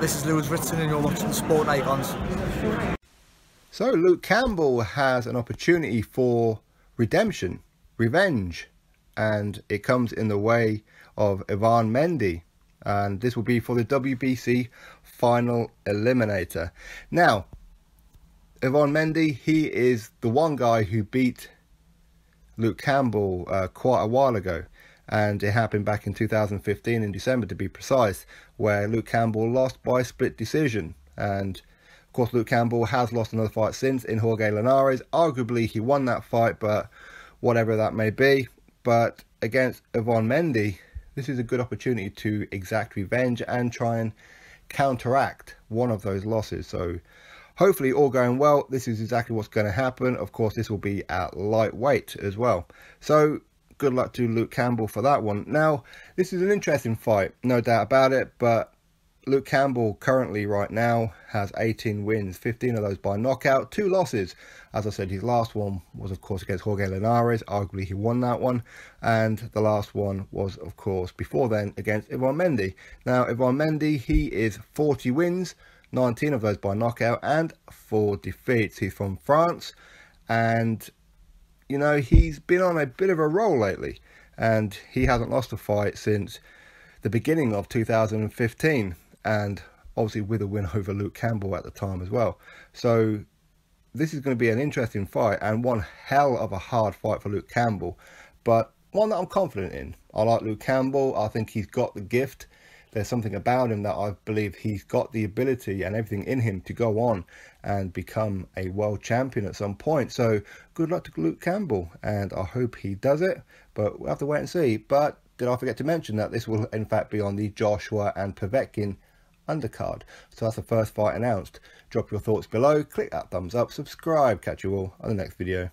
This is Lewis Ritson and you're watching Sport Icons. So Luke Campbell has an opportunity for redemption, revenge, and it comes in the way of Yvan Mendy. And this will be for the WBC final eliminator. Now, Yvan Mendy, he is the one guy who beat Luke Campbell uh, quite a while ago. And it happened back in 2015 in December to be precise, where Luke Campbell lost by split decision. And of course, Luke Campbell has lost another fight since in Jorge Linares. Arguably, he won that fight, but whatever that may be. But against Yvan Mendy, this is a good opportunity to exact revenge and try and counteract one of those losses. So hopefully all going well. This is exactly what's going to happen. Of course, this will be at lightweight as well. So good luck to Luke Campbell for that one. Now, this is an interesting fight, no doubt about it, but Luke Campbell currently right now has 18 wins, 15 of those by knockout, two losses. As I said, his last one was of course against Jorge Linares, arguably he won that one, and the last one was of course before then against Yvan Mendy. Now Yvan Mendy, he is 40 wins, 19 of those by knockout and 4 defeats. He's from France and you know, he's been on a bit of a roll lately and he hasn't lost a fight since the beginning of 2015 and obviously with a win over Luke Campbell at the time as well. So this is going to be an interesting fight and one hell of a hard fight for Luke Campbell, but one that I'm confident in. I like Luke Campbell. I think he's got the gift. There's something about him that I believe he's got the ability and everything in him to go on and become a world champion at some point. So good luck to Luke Campbell and I hope he does it, but we'll have to wait and see. But did I forget to mention that this will in fact be on the Joshua and Povetkin undercard. So that's the first fight announced. Drop your thoughts below, click that thumbs up, subscribe, catch you all on the next video.